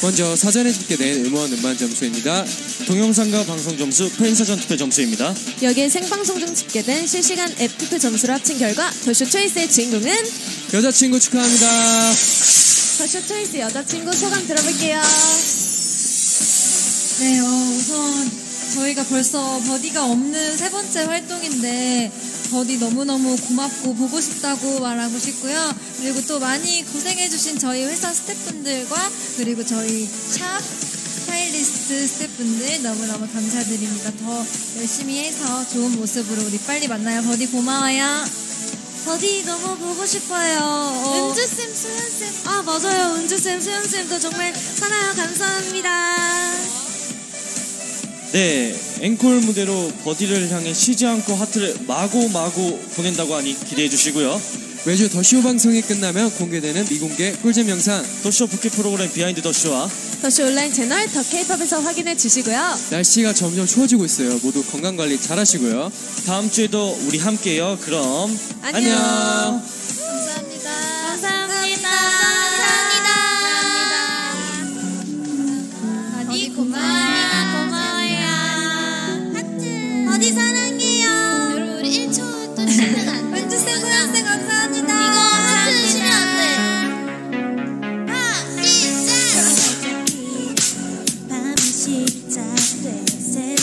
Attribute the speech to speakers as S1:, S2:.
S1: 먼저 사전에 집계된 음원 음반 점수입니다.
S2: 동영상과 방송 점수, 팬사전 투표 점수입니다.
S3: 여기에 생방송 중 집계된 실시간 앱 투표 점수를 합친 결과 더쇼 초이스의 주인공은
S1: 여자친구 축하합니다.
S3: 더쇼 초이스 여자친구 소감 들어볼게요.
S4: 네, 어, 우선 저희가 벌써 버디가 없는 세 번째 활동인데 버디 너무너무 고맙고 보고 싶다고 말하고 싶고요. 그리고 또 많이 고생해주신 저희 회사 스태프분들과 그리고 저희 샵 스타일리스트 스태프분들 너무너무 감사드립니다. 더 열심히 해서 좋은 모습으로 우리 빨리 만나요. 버디 고마워요. 버디 너무 보고 싶어요. 어,
S3: 은주쌤, 수연쌤.
S4: 아 맞아요 은주쌤 수연쌤도 정말 사랑해요 감사합니다
S2: 네, 앵콜 무대로 버디를 향해 쉬지 않고 하트를 마구마구 보낸다고 하니 기대해 주시고요.
S1: 매주 더쇼 방송이 끝나면 공개되는 미공개 꿀잼 영상,
S2: 더쇼 부캐 프로그램 비하인드 더쇼와
S3: 더쇼 온라인 채널 더 케이팝에서 확인해 주시고요.
S1: 날씨가 점점 추워지고 있어요. 모두 건강 관리 잘 하시고요.
S2: 다음 주에도 우리 함께요. 그럼
S3: 안녕.
S2: 안녕.
S4: 버디 사랑해요? 여러분 우리 1초 또 쉬면 안 돼 은주쌤 소연쌤 감사합니다. 이거 하트 쉬면 안 돼 하나 시작
S5: 밤이 시작돼 쓰